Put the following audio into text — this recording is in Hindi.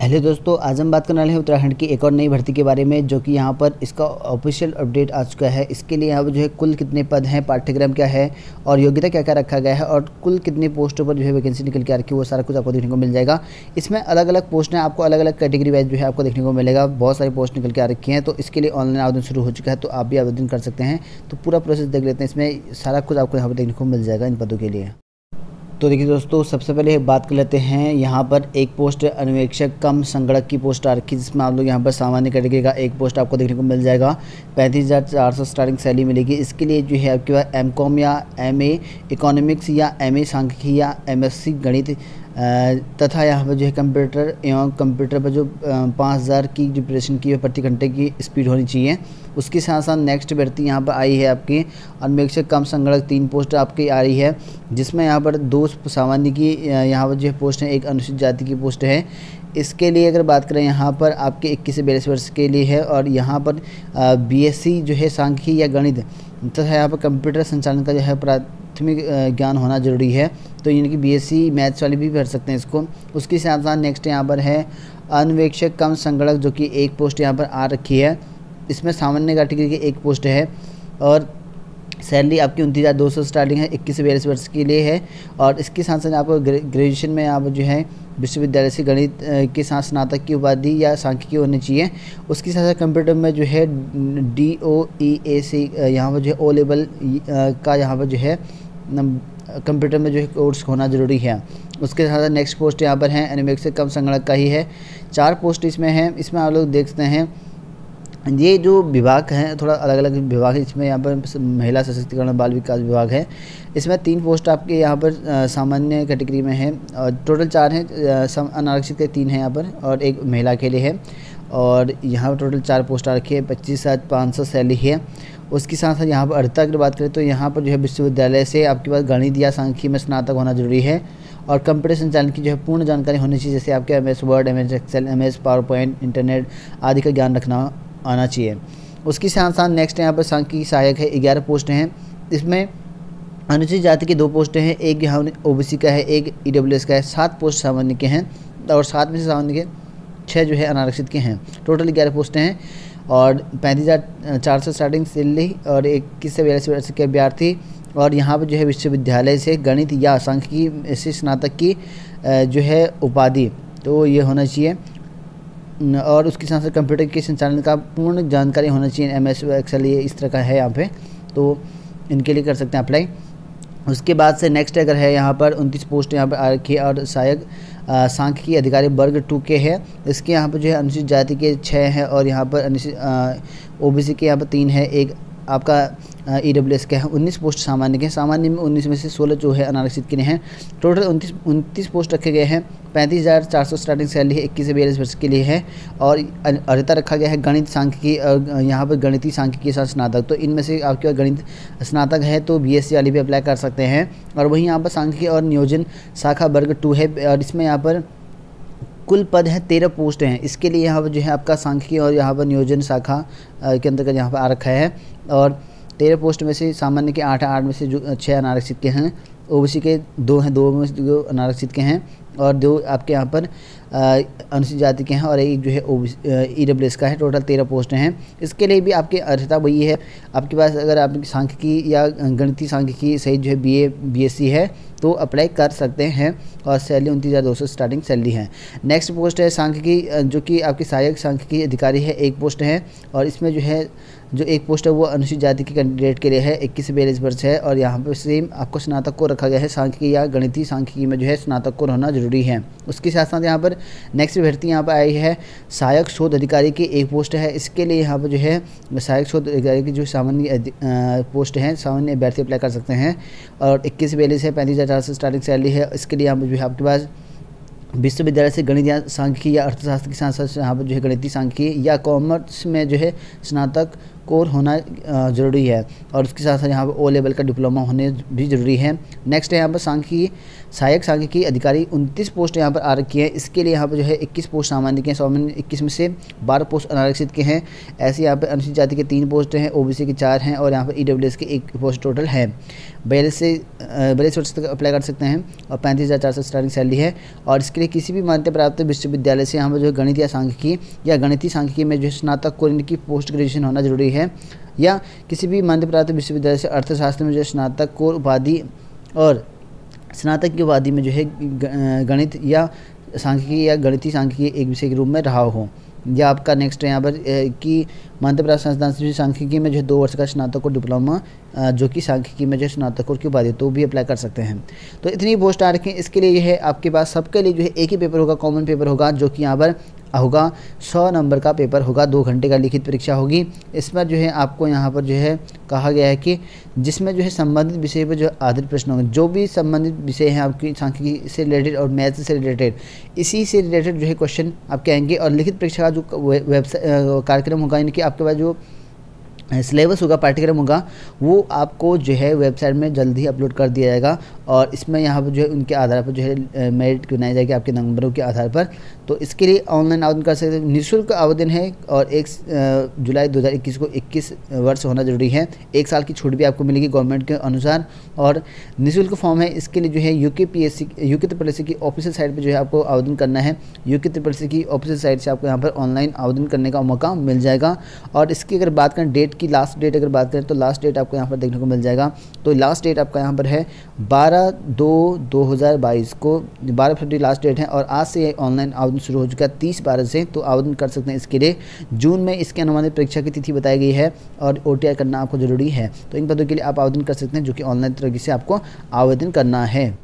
हेलो दोस्तों, आज हम बात करने वाले हैं उत्तराखंड की एक और नई भर्ती के बारे में, जो कि यहाँ पर इसका ऑफिशियल अपडेट आ चुका है। इसके लिए यहाँ पर जो है कुल कितने पद हैं, पाठ्यक्रम क्या है और योग्यता क्या क्या रखा गया है और कुल कितने पोस्टों पर जो है वैकेंसी निकल के आ रखी है, वो सारा कुछ आपको देखने को मिल जाएगा। इसमें अलग अलग पोस्ट हैं, आपको अलग अलग कैटेगरी वाइज जो है आपको देखने को मिलेगा। बहुत सारी पोस्ट निकल के आ रखी हैं तो इसके लिए ऑनलाइन आवेदन शुरू हो चुका है तो आप भी आवेदन कर सकते हैं। तो पूरा प्रोसेस देख लेते हैं, इसमें सारा कुछ आपको यहाँ पर देखने को मिल जाएगा इन पदों के लिए। तो देखिए दोस्तों, सबसे पहले बात कर लेते हैं, यहाँ पर एक पोस्ट अन्वेक्षक कम संगणक की पोस्ट आ रखी जिसमें आप लोग यहाँ पर सामान्य कैटेगरी का एक पोस्ट आपको देखने को मिल जाएगा। पैंतीस हज़ार चार सौ स्टार्टिंग सैलरी मिलेगी। इसके लिए जो है, आपके पास एम या एम ए इकोनॉमिक्स या एम ए या एम गणित तथा यहाँ पर जो है कंप्यूटर एवं कंप्यूटर पर जो पाँच हज़ार की जो प्रेशन की प्रति घंटे की स्पीड होनी चाहिए। उसके साथ साथ नेक्स्ट भर्ती यहाँ पर आई है आपकी और मेरे से कम संगणक तीन पोस्ट आपकी आ रही है, जिसमें यहाँ पर दो सामान्य की यहाँ पर जो है पोस्ट है, एक अनुसूचित जाति की पोस्ट है। इसके लिए अगर बात करें, यहाँ पर आपके इक्कीस से बयालीस वर्ष के लिए है और यहाँ पर बीएससी जो है सांख्यिकी या गणित तथा यहाँ पर कंप्यूटर संचालन का जो है प्राथमिक ज्ञान होना ज़रूरी है। तो यानी कि बीएससी मैथ्स वाले भी भर सकते हैं इसको। उसके साथ साथ नेक्स्ट यहाँ पर है, अन्वेक्षक कम संगणक जो कि एक पोस्ट यहाँ पर आ रखी है। इसमें सामान्य कैटेगरी की एक पोस्ट है और सैलरी आपकी उनतीस हज़ार दो सौ स्टार्टिंग है, इक्कीस से बयालीस वर्ष के लिए है। और इसके साथ साथ आपको ग्रेजुएशन में आप जो है, विश्वविद्यालय से गणित के साथ स्नातक की उपाधि या सांख्यिकी होनी चाहिए। उसके साथ साथ कंप्यूटर में जो है डी ओ ई ए सी यहाँ पर जो है ओ लेवल का यहाँ पर जो है कंप्यूटर में जो है कोर्स होना ज़रूरी है। उसके साथ साथ नेक्स्ट पोस्ट यहाँ पर है एनिमेक्स से कम संगणक का ही है। चार पोस्ट इसमें है, इसमें आप लोग देखते हैं। ये जो विभाग हैं, थोड़ा अलग अलग विभाग है, इसमें यहाँ पर महिला सशक्तिकरण बाल विकास विभाग है। इसमें तीन पोस्ट आपके यहाँ पर सामान्य कैटेगरी में है। और टोटल चार हैं अनारक्षित के तीन हैं यहाँ पर, और एक महिला के लिए है। और यहाँ पर टोटल चार पोस्ट आ रखी है, पच्चीस हज़ार पाँच सौ सैली है। उसके साथ साथ यहाँ पर अर्हता की बात करें तो यहाँ पर जो है विश्वविद्यालय से आपके पास गणित या सांख्यिकी में स्नातक होना ज़रूरी है और कंप्यूटर संचालन की जो है पूर्ण जानकारी होनी चाहिए, जैसे आपके M S Word M S Excel M S PowerPoint internet आदि का ज्ञान रखना आना चाहिए। उसके साथ साथ नेक्स्ट यहाँ पर सांख्यिकी सहायक है, ग्यारह पोस्ट हैं। इसमें अनुसूचित जाति की दो पोस्टें हैं, एक यहाँ ओ का है, एक ईडब्ल्यूएस का है, सात पोस्ट सामान्य के हैं और सात में से सामान्य के छः जो है अनारक्षित के हैं। टोटल ग्यारह पोस्टें हैं और पैंतीस हज़ार चार सौ स्टार्टिंग सैलरी और इक्कीस से बयालीस वर्ष के अभ्यर्थी और यहाँ पर जो है विश्वविद्यालय से गणित या सांख्यिकी से स्नातक की जो है उपाधि। तो ये होना चाहिए। और उसके साथ साथ कंप्यूटर के संचालन का पूर्ण जानकारी होना चाहिए। एम एस, एक्सेल, ये इस तरह का है यहाँ पे। तो इनके लिए कर सकते हैं अप्लाई। उसके बाद से नेक्स्ट अगर है यहाँ पर उनतीस पोस्ट यहाँ पर आ रखी है और सहायक सांख्यिकी अधिकारी वर्ग टू के हैं। इसके यहाँ पर जो है अनुसूचित जाति के छः हैं और यहाँ पर अनुसूचित ओ के यहाँ पर तीन है। एक आपका ई डब्ल्यू एस के हैं, उन्नीस पोस्ट सामान्य के हैं। सामान्य में उन्नीस में से सोलह जो है अनारक्षित के लिए हैं। टोटल उनतीस उनतीस पोस्ट रखे गए हैं। पैंतीस हज़ार चार सौ स्टार्टिंग सैलरी है, इक्कीस से बयालीस वर्ष के लिए है। और अर्हता रखा गया है गणित सांख्यिकी और यहाँ पर गणितीय सांख्यिकी के साथ स्नातक। तो इनमें से आपके पास गणित स्नातक है तो बी एस वाली भी अप्लाई कर सकते हैं। और वहीं यहाँ पर सांख्यिकी और नियोजन शाखा वर्ग टू है। और इसमें यहाँ पर कुल पद हैं, तेरह पोस्ट हैं। इसके लिए यहाँ पर जो है आपका सांख्यिकी और यहाँ पर नियोजन शाखा के अंतर्गत यहाँ पर आ रखा है। और तेरह पोस्ट में से सामान्य के आठ आठ में से जो छः अनारक्षित के हैं। ओबीसी के दो हैं, दो में से दो अनारक्षित के हैं। और दो आपके यहाँ पर अनुसूचित जाति के हैं और एक जो है ओ ई डब्ल्यू एस का है। टोटल तेरह पोस्ट हैं। इसके लिए भी आपकी अर्हता वही है। आपके पास अगर आप सांख्यिकी या गणितीय सांख्यिकी सही जो है B A B S C है तो अप्लाई कर सकते हैं और सैलरी उनतीस हज़ार दो सौ स्टार्टिंग सैलरी है। नेक्स्ट पोस्ट है सांख्यिकी जो कि आपकी सहायक सांख्यिकी अधिकारी है, एक पोस्ट है। और इसमें जो है, जो एक पोस्ट है, वो अनुसूचित जाति के कैंडिडेट के लिए है, इक्कीस बयालीस वर्ष है। और यहाँ पर सेम आपको स्नातक को रखा गया है, सांख्यिकी या गणितीय सांख्यिकी में जो है स्नातक को रहना ज़रूरी है। उसके साथ साथ यहाँ पर नेक्स्ट भर्ती यहाँ पर आई है, सहायक शोध अधिकारी की एक पोस्ट है। इसके लिए यहाँ पर जो है, सहायक शोध अधिकारी की जो सामान्य पोस्ट है, सामान्य अभ्यर्थी अप्लाई कर सकते हैं। और इक्कीस बयालीस है, पैंतीस हज़ार से स्टार्टिंग सैलरी है। इसके लिए यहाँ पर जो है आपके पास विश्वविद्यालय से गणित या सांख्यिकी या अर्थशास्त्र के साथ साथ यहाँ पर जो है गणितीय सांख्यिकी या कॉमर्स में जो है स्नातक कोर होना ज़रूरी है। और उसके साथ साथ यहाँ पर ओ लेवल का डिप्लोमा होने भी ज़रूरी है। नेक्स्ट है यहाँ पर सांख्यिकी, सहायक सांख्यिकी अधिकारी, उनतीस पोस्ट यहाँ पर आ रखी है। इसके लिए यहाँ पर जो है इक्कीस पोस्ट सामान्य के हैं। सामान्य इक्कीस में से बारह पोस्ट अनारक्षित के हैं। ऐसे यहाँ पर अनुसूचित जाति के तीन पोस्ट हैं ओबीसी के चार हैं और यहाँ पर ईडब्ल्यूएस के एक पोस्ट टोटल है। बयालीस से बयालीस वर्ष तक अप्लाई कर सकते हैं और पैंतीस हज़ार चार सौ स्टार्टिंग सैलरी है। और इसके लिए किसी भी मान्यता प्राप्त विश्वविद्यालय से यहाँ पर जो है गणित या सांख्यिकी या गणितीय सांख्यिकी में जो है स्नातक को इनकी पोस्ट ग्रेजुएशन होना ज़रूरी है। या किसी भी मान्यता प्राप्त विश्वविद्यालय से अर्थशास्त्र में जो है स्नातक को उपाधि और स्नातक की उपाधि में जो है गणित या सांख्यिकी या गणितीय सांख्यिकी एक विषय के रूप में रहा हो। या आपका नेक्स्ट है यहाँ पर कि मध्य प्रदेश संस्थान से सांख्यिकी में जो है दो वर्ष का स्नातक और डिप्लोमा जो कि सांख्यिकी में जो स्नातक की उपाधि तो भी अप्लाई कर सकते हैं। तो इतनी पोस्ट आ रखी है, इसके लिए ये है आपके पास सबके लिए जो है एक ही पेपर होगा कॉमन पेपर होगा, जो कि यहाँ पर होगा। सौ नंबर का पेपर होगा, दो घंटे का लिखित परीक्षा होगी। इस पर जो है आपको यहाँ पर जो है कहा गया है कि जिसमें जो है संबंधित विषय पर जो आधारित प्रश्न होंगे, जो भी संबंधित विषय हैं आपकी सांख्यिकी से रिलेटेड और मैथ से रिलेटेड, इसी से रिलेटेड जो है क्वेश्चन आपके आएँगे और लिखित परीक्षा का जो वेबसाइट कार्यक्रम होगा, यानी कि आपके पास जो सिलेबस होगा, पाठ्यक्रम होगा, वो आपको जो है वेबसाइट में जल्द ही अपलोड कर दिया जाएगा और इसमें यहाँ पर जो है उनके आधार पर जो है मेरिट बनाई जाएगी आपके नंबरों के आधार पर। तो इसके लिए ऑनलाइन आवेदन कर सकते हैं। निःशुल्क आवेदन है और एक जुलाई 2021 को 21 वर्ष होना ज़रूरी है। एक साल की छूट भी आपको मिलेगी गवर्नमेंट के अनुसार और निःशुल्क फॉर्म है। इसके लिए जो है U K P S C U K triple की ऑफिशियल साइट पर जो है आपको आवेदन करना है। यू के त्रिपल की ऑफिशियल साइट से आपको यहाँ पर ऑनलाइन आवेदन करने का मौका मिल जाएगा। और इसकी अगर बात करें डेट की लास्ट डेट अगर बात करें तो लास्ट डेट आपको यहाँ पर देखने को मिल जाएगा। तो लास्ट डेट आपका यहाँ पर है बारह दो दो हज़ार बाईस को, बारह फरवरी लास्ट डेट है और आज से ऑनलाइन आवेदन शुरू हो चुका है तीस बारह से तो आवेदन कर सकते हैं इसके लिए। जून में इसके अनुमानित परीक्षा की तिथि बताई गई है और ओ करना आपको ज़रूरी है। तो इन पदों के लिए आप आवेदन कर सकते हैं जो कि ऑनलाइन तरीके से आपको आवेदन करना है।